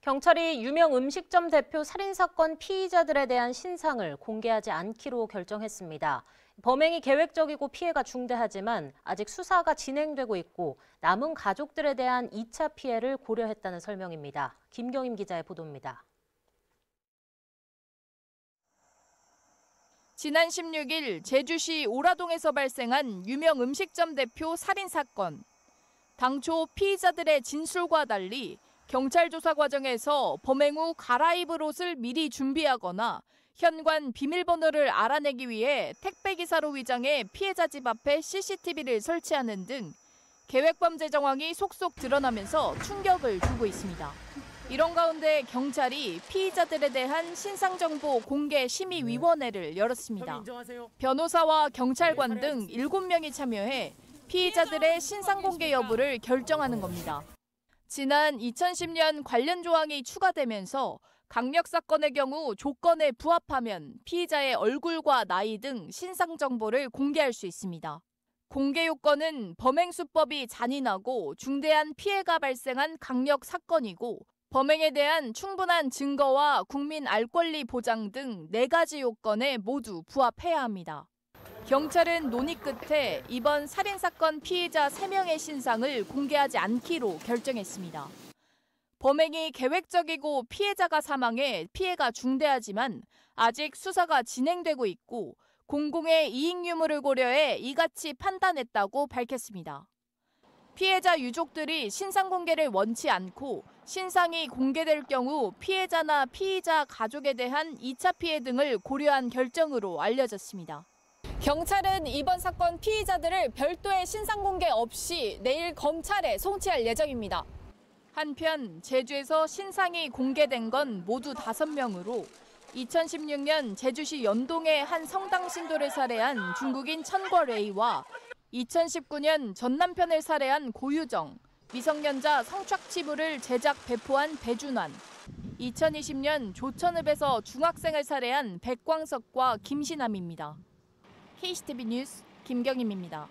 경찰이 유명 음식점 대표 살인사건 피의자들에 대한 신상을 공개하지 않기로 결정했습니다. 범행이 계획적이고 피해가 중대하지만 아직 수사가 진행되고 있고 남은 가족들에 대한 2차 피해를 고려했다는 설명입니다. 김경임 기자의 보도입니다. 지난 16일 제주시 오라동에서 발생한 유명 음식점 대표 살인 사건. 당초 피의자들의 진술과 달리 경찰 조사 과정에서 범행 후 갈아입을 옷을 미리 준비하거나 현관 비밀번호를 알아내기 위해 택배 기사로 위장해 피해자 집 앞에 CCTV를 설치하는 등 계획 범죄 정황이 속속 드러나면서 충격을 주고 있습니다. 이런 가운데 경찰이 피의자들에 대한 신상정보 공개 심의위원회를 열었습니다. 변호사와 경찰관 등 7명이 참여해 피의자들의 신상 공개 여부를 결정하는 겁니다. 지난 2010년 관련 조항이 추가되면서 강력 사건의 경우 조건에 부합하면 피의자의 얼굴과 나이 등 신상 정보를 공개할 수 있습니다. 공개 요건은 범행 수법이 잔인하고 중대한 피해가 발생한 강력 사건이고 범행에 대한 충분한 증거와 국민 알 권리 보장 등 네 가지 요건에 모두 부합해야 합니다. 경찰은 논의 끝에 이번 살인 사건 피해자 3명의 신상을 공개하지 않기로 결정했습니다. 범행이 계획적이고 피해자가 사망해 피해가 중대하지만 아직 수사가 진행되고 있고 공공의 이익 유무를 고려해 이같이 판단했다고 밝혔습니다. 피해자 유족들이 신상 공개를 원치 않고 신상이 공개될 경우 피해자나 피의자 가족에 대한 2차 피해 등을 고려한 결정으로 알려졌습니다. 경찰은 이번 사건 피의자들을 별도의 신상 공개 없이 내일 검찰에 송치할 예정입니다. 한편 제주에서 신상이 공개된 건 모두 5명으로 2016년 제주시 연동의 한 성당 신도를 살해한 중국인 천거레이와 2019년 전 남편을 살해한 고유정, 미성년자 성착취물을 제작 배포한 배준환, 2020년 조천읍에서 중학생을 살해한 백광석과 김신남입니다. KCTV 뉴스 김경임입니다.